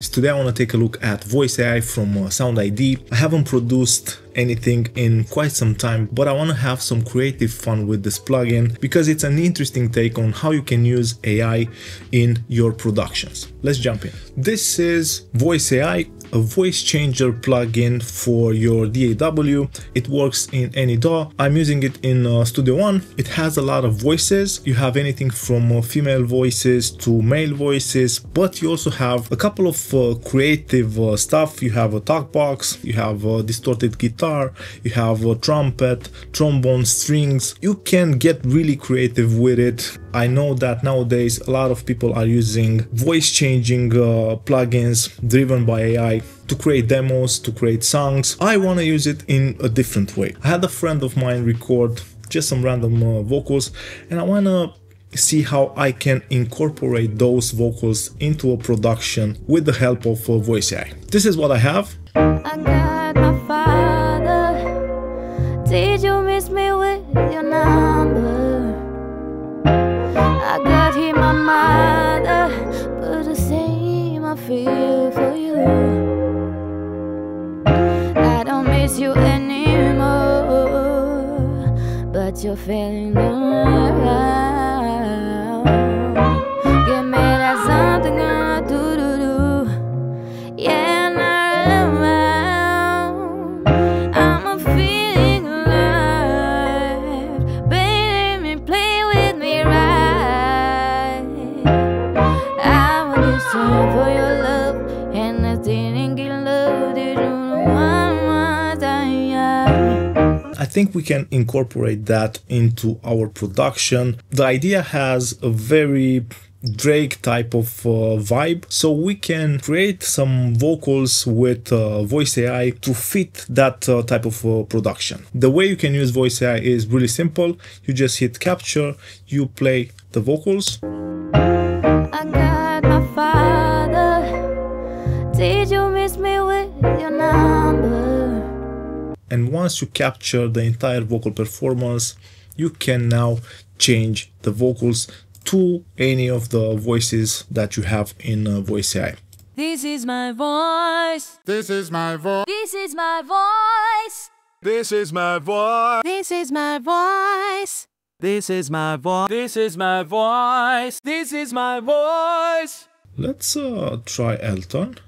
Today I want to take a look at Voice AI from uh, SoundID. I haven't produced anything in quite some time, but I want to have some creative fun with this plugin because it's an interesting take on how you can use AI in your productions. Let's jump in. This is Voice AI a voice changer plugin for your DAW. It works in any DAW. I'm using it in uh, Studio One. It has a lot of voices. You have anything from uh, female voices to male voices, but you also have a couple of uh, creative uh, stuff. You have a talk box, you have a distorted guitar, you have a trumpet, trombone, strings. You can get really creative with it. I know that nowadays a lot of people are using voice changing uh, plugins driven by AI to create demos, to create songs. I want to use it in a different way. I had a friend of mine record just some random uh, vocals and I want to see how I can incorporate those vocals into a production with the help of uh, Voice AI. This is what I have. I my mother, uh, but the same I feel for you. I don't miss you anymore, but you're feeling alright. We can incorporate that into our production. The idea has a very Drake type of uh, vibe. So we can create some vocals with uh, Voice AI to fit that uh, type of uh, production. The way you can use Voice AI is really simple. You just hit capture, you play the vocals. And once you capture the entire vocal performance, you can now change the vocals to any of the voices that you have in uh, Voice AI. This is my voice. This is my voice. This is my voice. This is my voice. This is my voice. This is my voice. This is my voice. This is my voice. Let's uh, try Elton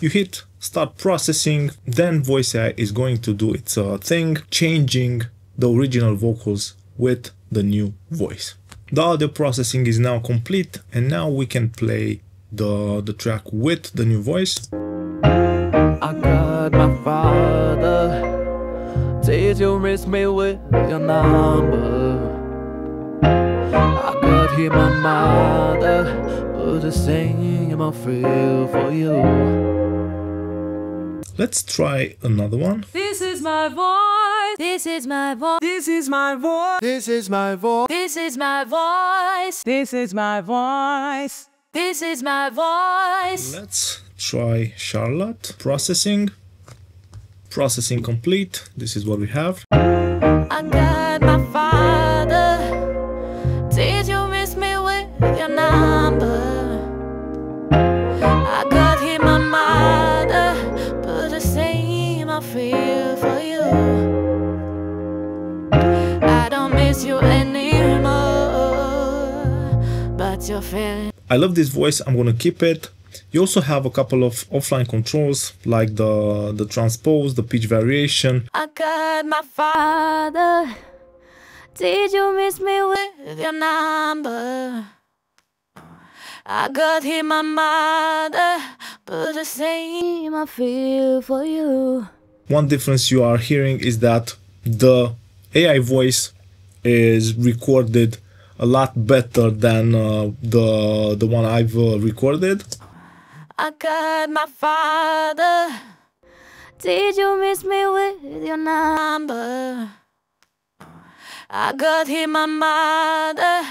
you hit start processing, then Voice AI is going to do its uh, thing, changing the original vocals with the new voice. The audio processing is now complete and now we can play the, the track with the new voice. I got my father. Did you miss me with your number? I got here my mother, but the same I feel for you. Let's try another one. This is my voice. This is my voice. This is my voice. This is my voice. This is my voice. This is my voice. This is my voice. Let's try Charlotte. Processing. Processing complete. This is what we have. I got my father. Did you miss me with your number? You're feeling. I love this voice. I'm gonna keep it. You also have a couple of offline controls like the the transpose, the pitch variation. I got my father. Did you miss me with your number? I got him my mother, but the same I feel for you. One difference you are hearing is that the AI voice is recorded a lot better than uh, the the one I've uh, recorded. I got my father. Did you miss me with your number? I got him my mother.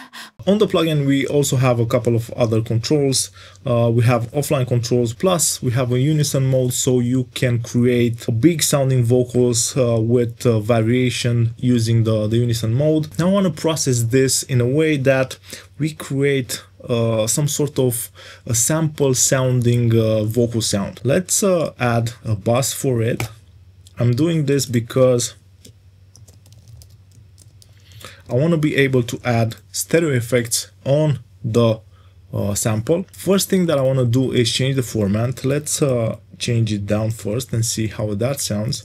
On the plugin, we also have a couple of other controls. Uh, we have offline controls, plus we have a unison mode, so you can create big sounding vocals uh, with uh, variation using the, the unison mode. Now I want to process this in a way that we create uh, some sort of a sample sounding uh, vocal sound. Let's uh, add a bass for it. I'm doing this because I want to be able to add stereo effects on the uh, sample. First thing that I want to do is change the formant. Let's uh, change it down first and see how that sounds.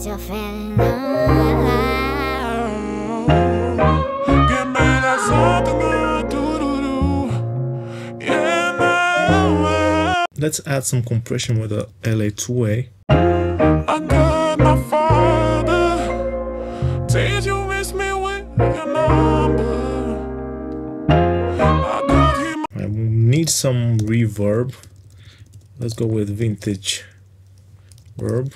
But you're feeling Give me that something. Yeah, man. Let's add some compression with the LA2A. I got my father. Did you miss me with your number? I got. I need some reverb. Let's go with vintage verb.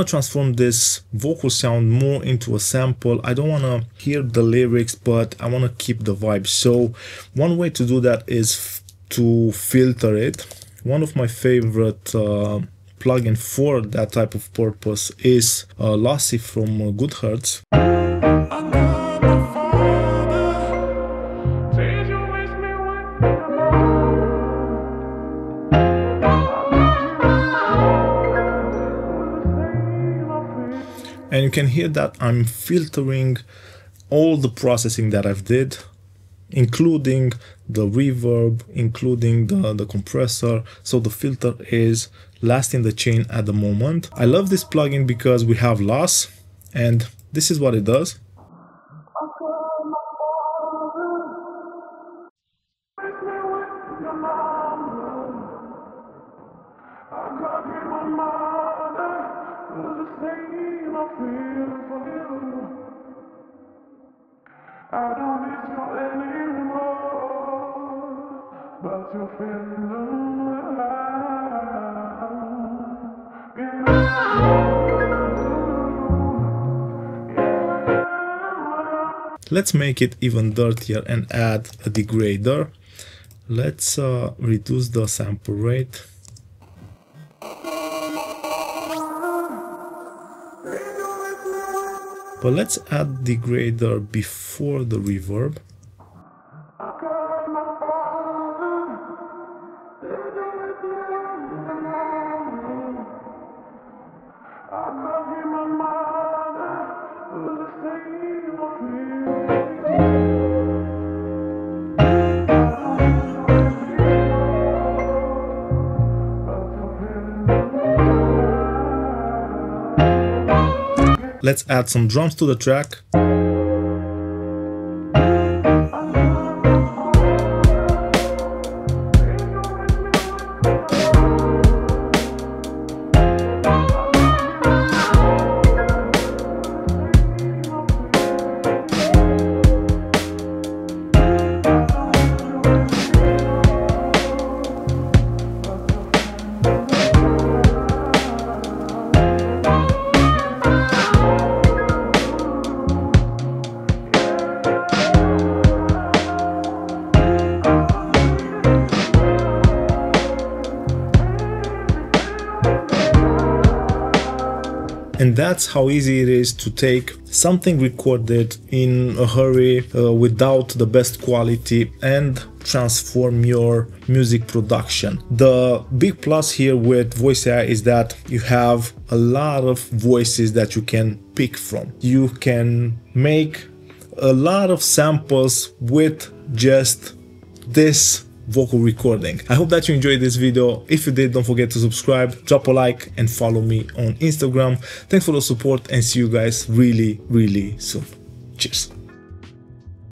To transform this vocal sound more into a sample. I don't want to hear the lyrics, but I want to keep the vibe. So one way to do that is to filter it. One of my favorite uh, plugin for that type of purpose is uh, from uh, Goodhertz. And you can hear that I'm filtering all the processing that I've did including the reverb including the, the compressor. So the filter is last in the chain at the moment. I love this plugin because we have loss and this is what it does let's make it even dirtier and add a degrader. Let's uh, reduce the sample rate but let's add the degrader before the reverb Let's add some drums to the track. And that's how easy it is to take something recorded in a hurry uh, without the best quality and transform your music production. The big plus here with Voice AI is that you have a lot of voices that you can pick from. You can make a lot of samples with just this vocal recording. I hope that you enjoyed this video. If you did, don't forget to subscribe, drop a like, and follow me on Instagram. Thanks for the support and see you guys really, really soon. Cheers.